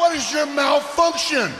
What is your malfunction?